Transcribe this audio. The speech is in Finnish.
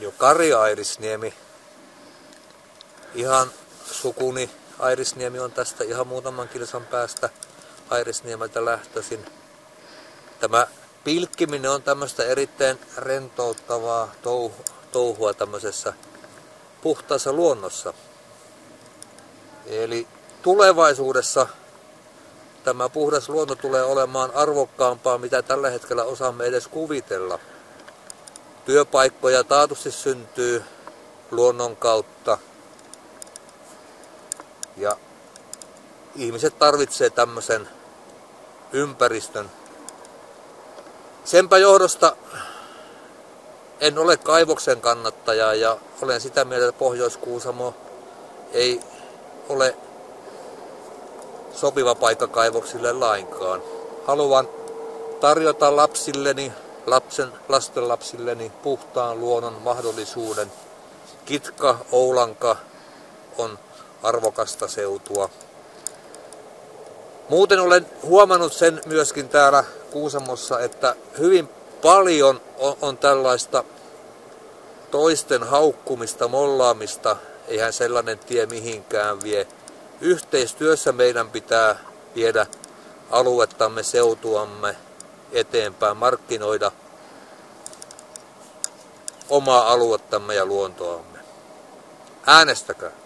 jo Kari Airisniemi. Ihan sukuni Airisniemi on tästä ihan muutaman kilsan päästä Airisniemeltä lähtöisin. Tämä pilkkiminen on tämmöistä erittäin rentouttavaa touhua tämmöisessä puhtaassa luonnossa. Eli tulevaisuudessa tämä puhdas luonto tulee olemaan arvokkaampaa, mitä tällä hetkellä osaamme edes kuvitella. Työpaikkoja taatusti syntyy luonnon kautta. Ja ihmiset tarvitsee tämmöisen ympäristön. Senpä johdosta en ole kaivoksen kannattaja ja olen sitä mieltä, että Pohjois-Kuusamo ei ole sopiva paikka kaivoksille lainkaan. Haluan tarjota lapsilleni, lapsen, lastenlapsilleni puhtaan luonnon mahdollisuuden. Kitka, Oulanka on arvokasta seutua. Muuten olen huomannut sen myöskin täällä Kuusamossa, että hyvin paljon on, tällaista toisten haukkumista, mollaamista. Eihän sellainen tie mihinkään vie. Yhteistyössä meidän pitää viedä aluettamme, seutuamme eteenpäin, markkinoida omaa aluettamme ja luontoamme. Äänestäkää!